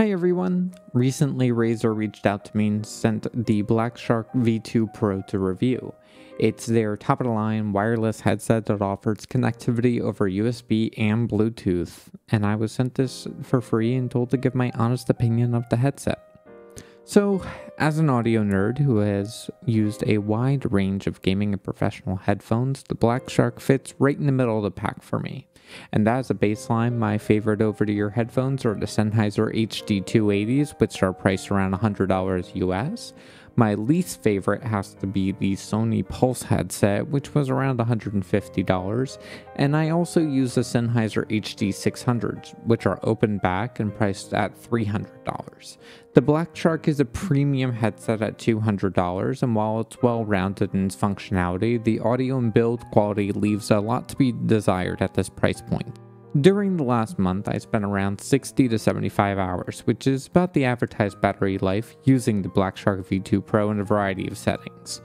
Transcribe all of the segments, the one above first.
Hi everyone! Recently Razer reached out to me and sent the Black Shark V2 Pro to review. It's their top of the line wireless headset that offers connectivity over USB and Bluetooth, and I was sent this for free and told to give my honest opinion of the headset. So, as an audio nerd who has used a wide range of gaming and professional headphones, the Black Shark fits right in the middle of the pack for me. And as a baseline, my favorite over the ear headphones are the Sennheiser HD 280s, which are priced around $100 US. My least favorite has to be the Sony Pulse headset, which was around $150, and I also use the Sennheiser HD 600s, which are open back and priced at $300. The Black Shark is a premium headset at $200, and while it's well rounded in its functionality, the audio and build quality leaves a lot to be desired at this price point. During the last month, I spent around 60 to 75 hours, which is about the advertised battery life, using the Black Shark V2 Pro in a variety of settings.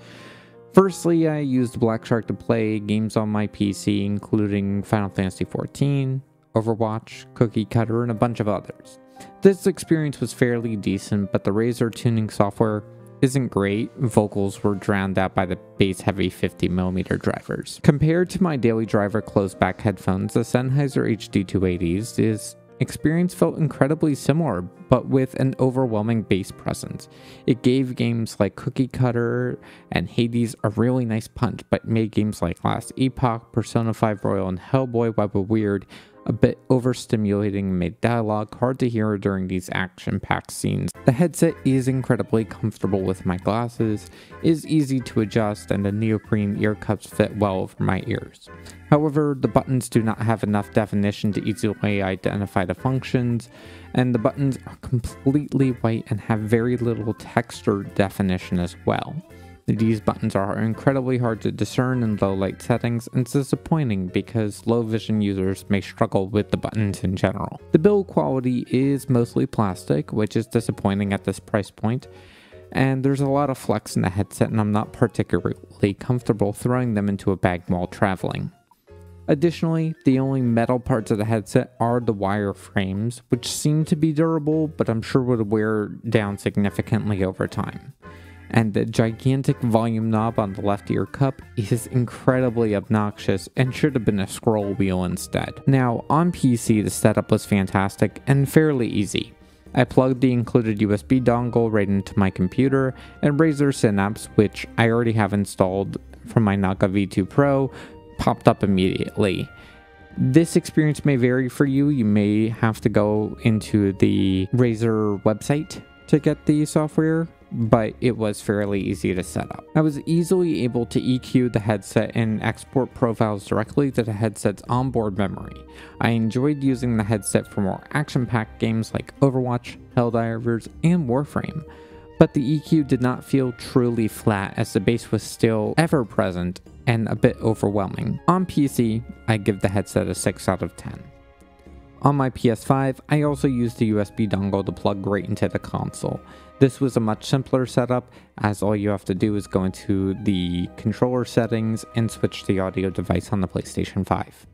Firstly, I used Black Shark to play games on my PC, including Final Fantasy XIV, Overwatch, Cookie Cutter, and a bunch of others. This experience was fairly decent, but the Razer tuning software isn't great, vocals were drowned out by the bass heavy 50mm drivers. Compared to my daily driver closed back headphones, the Sennheiser HD280s is experience felt incredibly similar, but with an overwhelming bass presence. It gave games like Cookie Cutter and Hades a really nice punch, but made games like Last Epoch, Persona 5 Royal, and Hellboy Web of Weird a bit overstimulating made dialogue hard to hear during these action-packed scenes. The headset is incredibly comfortable with my glasses, is easy to adjust, and the neoprene ear cups fit well over my ears. However, the buttons do not have enough definition to easily identify the functions, and the buttons are completely white and have very little texture definition as well. These buttons are incredibly hard to discern in low light settings and it's disappointing because low vision users may struggle with the buttons in general. The build quality is mostly plastic, which is disappointing at this price point, and there's a lot of flex in the headset and I'm not particularly comfortable throwing them into a bag while traveling. Additionally, the only metal parts of the headset are the wire frames, which seem to be durable, but I'm sure would wear down significantly over time and the gigantic volume knob on the left ear cup is incredibly obnoxious and should have been a scroll wheel instead. Now, on PC the setup was fantastic and fairly easy. I plugged the included USB dongle right into my computer, and Razer Synapse, which I already have installed from my Naga V2 Pro, popped up immediately. This experience may vary for you. You may have to go into the Razer website to get the software but it was fairly easy to set up. I was easily able to EQ the headset and export profiles directly to the headset's onboard memory. I enjoyed using the headset for more action-packed games like Overwatch, Helldivers, and Warframe, but the EQ did not feel truly flat as the bass was still ever present and a bit overwhelming. On PC, I give the headset a 6 out of 10. On my PS5, I also used the USB dongle to plug right into the console. This was a much simpler setup as all you have to do is go into the controller settings and switch the audio device on the PlayStation 5.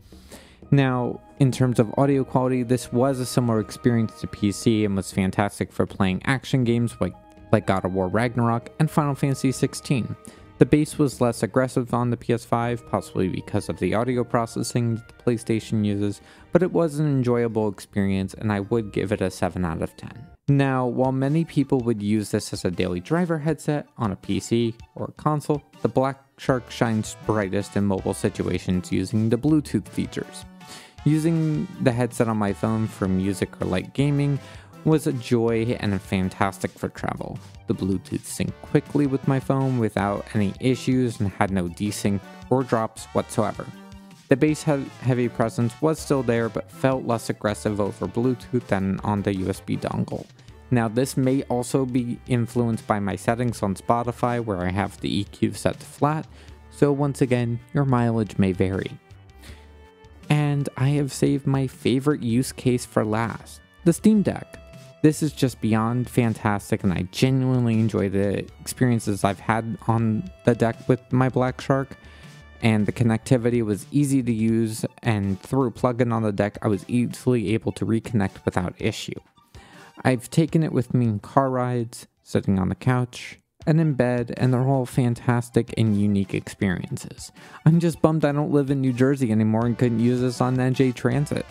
Now, in terms of audio quality, this was a similar experience to PC and was fantastic for playing action games like, like God of War Ragnarok and Final Fantasy 16. The bass was less aggressive on the PS5, possibly because of the audio processing that the PlayStation uses, but it was an enjoyable experience and I would give it a 7 out of 10. Now, while many people would use this as a daily driver headset on a PC or a console, the Black Shark shines brightest in mobile situations using the Bluetooth features. Using the headset on my phone for music or light gaming was a joy and fantastic for travel. The Bluetooth synced quickly with my phone without any issues and had no desync or drops whatsoever. The bass heavy presence was still there but felt less aggressive over Bluetooth than on the USB dongle. Now this may also be influenced by my settings on Spotify where I have the EQ set to flat, so once again, your mileage may vary. And I have saved my favorite use case for last, the Steam Deck. This is just beyond fantastic, and I genuinely enjoy the experiences I've had on the deck with my Black Shark. And the connectivity was easy to use, and through plugin on the deck, I was easily able to reconnect without issue. I've taken it with me in car rides, sitting on the couch, and in bed, and they're all fantastic and unique experiences. I'm just bummed I don't live in New Jersey anymore and couldn't use this on NJ Transit.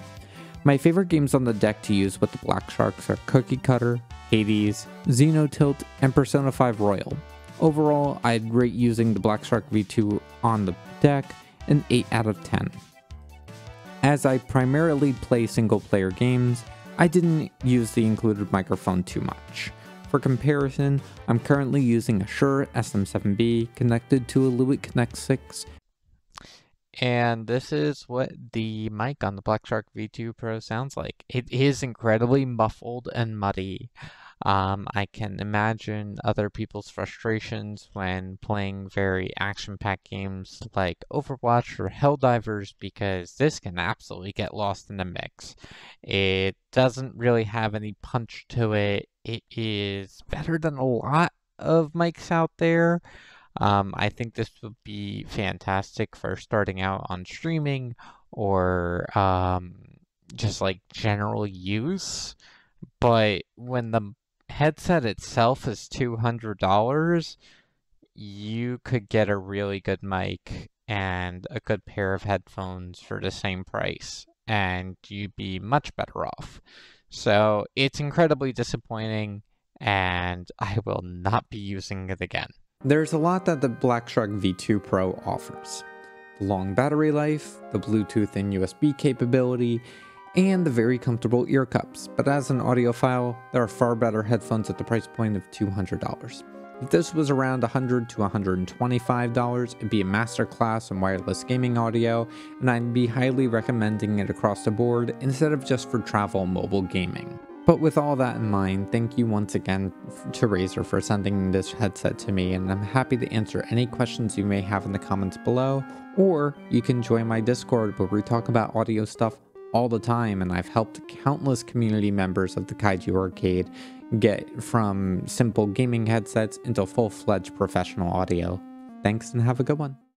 My favorite games on the deck to use with the Black Sharks are Cookie Cutter, Hades, Xenotilt, and Persona 5 Royal. Overall, I'd rate using the Black Shark V2 on the deck an 8 out of 10. As I primarily play single player games, I didn't use the included microphone too much. For comparison, I'm currently using a Shure SM7B connected to a Lewitt Connect 6 and this is what the mic on the Black Shark V2 Pro sounds like. It is incredibly muffled and muddy. Um, I can imagine other people's frustrations when playing very action-packed games like Overwatch or Helldivers because this can absolutely get lost in the mix. It doesn't really have any punch to it. It is better than a lot of mics out there. Um, I think this would be fantastic for starting out on streaming or um, just like general use. But when the headset itself is $200, you could get a really good mic and a good pair of headphones for the same price, and you'd be much better off. So it's incredibly disappointing, and I will not be using it again. There's a lot that the Black Shark V2 Pro offers. The long battery life, the Bluetooth and USB capability, and the very comfortable ear cups, but as an audiophile, there are far better headphones at the price point of $200. If this was around $100 to $125, it'd be a masterclass in wireless gaming audio, and I'd be highly recommending it across the board instead of just for travel mobile gaming. But with all that in mind, thank you once again to Razer for sending this headset to me, and I'm happy to answer any questions you may have in the comments below, or you can join my Discord where we talk about audio stuff all the time, and I've helped countless community members of the Kaiju Arcade get from simple gaming headsets into full fledged professional audio. Thanks and have a good one.